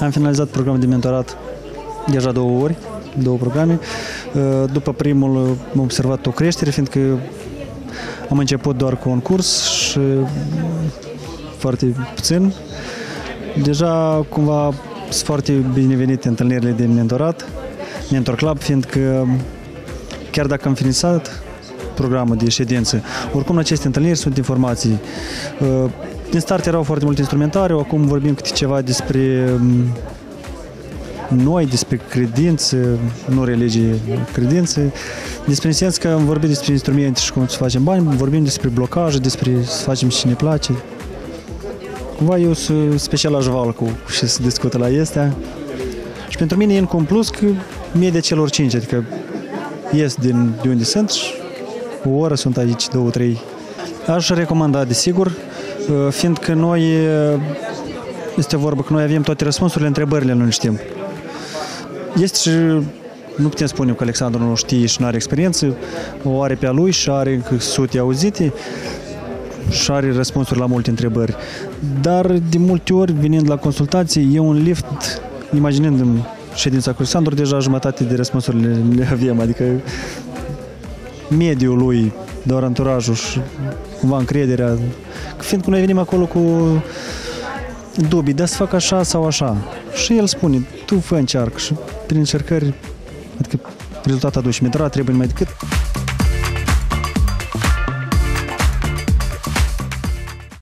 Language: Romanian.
Am finalizat programul de mentorat deja două ori, două programe. După primul am observat o creștere, fiindcă am început doar cu un curs și foarte puțin. Deja cumva sunt foarte binevenite întâlnirile de mentorat, Mentor Club, fiindcă chiar dacă am finalizat programul de ședință, oricum aceste întâlniri sunt informații. Din start erau foarte multe instrumentare, acum vorbim câte ceva despre noi, despre credință, nu religie, credință. Despre în sens că am vorbit despre instrumente și cum să facem bani, vorbim despre blocaje, despre să facem ce ne place. Cumva eu sunt special la jval cu și să discută la este. Și pentru mine e încă un plus că media celor cinci, adică ies din, de unde sunt și o oră sunt aici, două, trei. Aș recomanda, desigur, fiindcă noi, este vorba că noi avem toate răspunsurile, întrebările nu le știm. Este și, nu putem spune că Alexandru nu știe și nu are experiență, o are pe a lui și are sute auzite și are răspunsuri la multe întrebări. Dar de multe ori, venind la consultații, e un lift, imaginând în ședința cu Alexandru, deja jumătate de răspunsuri le, le avem, adică mediul lui, doar anturajul și cumva încrederea. Fiindcă noi venim acolo cu dubii, de să fac așa sau așa. Și el spune, tu fă încearcă și prin încercări, adică rezultatul aduci. Mentorat trebuie numai decât